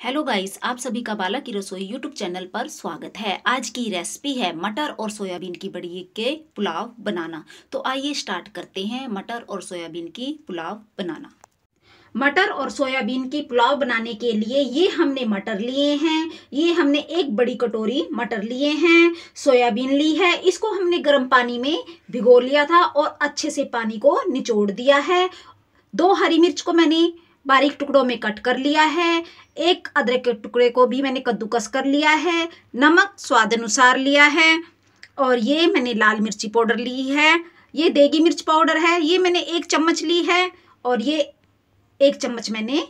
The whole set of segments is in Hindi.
हेलो गाइस आप सभी का बाला की रसोई यूट्यूब चैनल पर स्वागत है। आज की रेसिपी है मटर और सोयाबीन की बड़ी के पुलाव बनाना। तो आइए स्टार्ट करते हैं मटर और सोयाबीन की पुलाव बनाना। मटर और सोयाबीन की पुलाव बनाने के लिए ये हमने मटर लिए हैं। ये हमने एक बड़ी कटोरी मटर लिए हैं। सोयाबीन ली है। इसको हमने गर्म पानी में भिगो लिया था और अच्छे से पानी को निचोड़ दिया है। दो हरी मिर्च को मैंने बारीक टुकड़ों में कट कर लिया है। एक अदरक के टुकड़े को भी मैंने कद्दूकस कर लिया है। नमक स्वाद अनुसार लिया है और ये मैंने लाल मिर्ची पाउडर ली है। ये देगी मिर्च पाउडर है। ये मैंने एक चम्मच ली है और ये एक चम्मच मैंने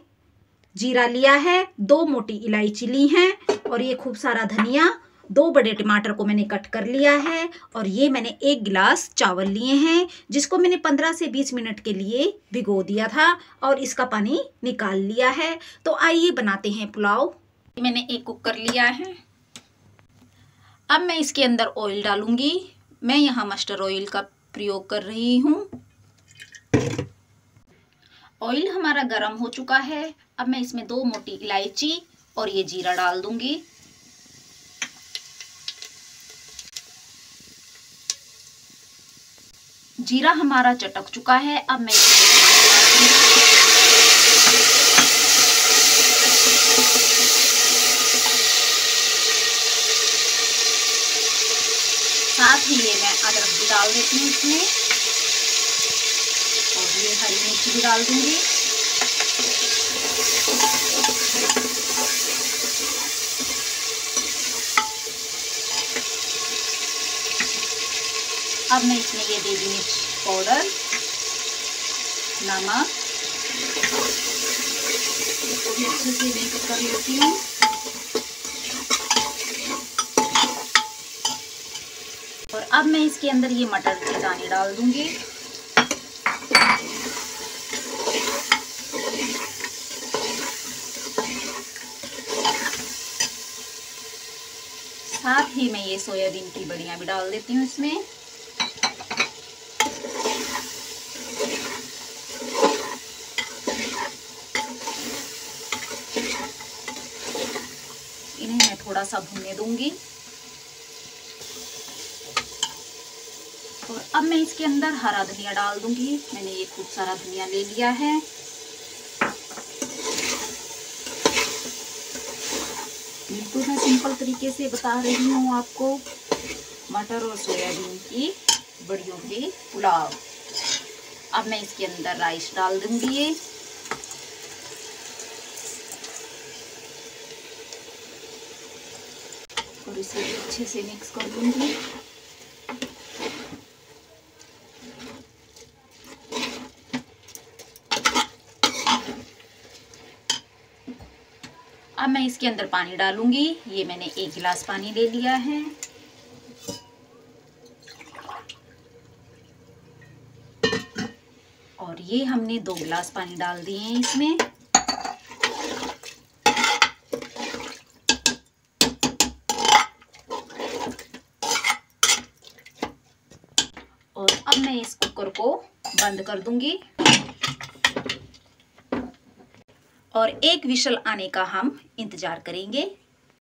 जीरा लिया है। दो मोटी इलायची ली हैं और ये खूब सारा धनिया दो बड़े टमाटर को मैंने कट कर लिया है और ये मैंने एक गिलास चावल लिए हैं, जिसको मैंने पंद्रह से बीस मिनट के लिए भिगो दिया था और इसका पानी निकाल लिया है। तो आइए बनाते हैं पुलाव। मैंने एक कुकर लिया है। अब मैं इसके अंदर ऑयल डालूँगी। मैं यहाँ मस्टर्ड ऑयल का प्रयोग कर रही हूँ। ऑयल हमारा गर्म हो चुका है। अब मैं इसमें दो मोटी इलायची और ये जीरा डाल दूँगी। जीरा हमारा चटक चुका है। अब मैं साथ ही ये मैं अदरक भी डाल देती हूँ इसमें। और ये हरी मिर्च भी डाल दूँगी। अब मैं इसमें ये देगी मिर्च पाउडर, नमक। इसको भी अच्छे से मिक्स कर लेती हूँ। और अब मैं इसके अंदर ये मटर के दाने डाल दूँगी। साथ ही मैं ये सोयाबीन की बड़ियाँ भी डाल देती हूँ इसमें इन्हें मैं थोड़ा सा भूनने दूँगी। और अब मैं इसके अंदर हरा धनिया डाल दूँगी। मैंने ये खूब सारा धनिया ले लिया है। बिल्कुल मैं सिंपल तरीके से बता रही हूँ आपको। मटर और सोयाबीन की बड़ियों के पुलाव। अब मैं इसके अंदर राइस डाल दूँगी ये। और इसे अच्छे से मिक्स कर दूँगी अब मैं इसके अंदर पानी डालूँगी। ये मैंने एक गिलास पानी ले लिया है। और ये हमने दो गिलास पानी डाल दिए हैं इसमें और अब मैं इस कुकर को बंद कर दूँगी। और एक विशल आने का हम इंतज़ार करेंगे।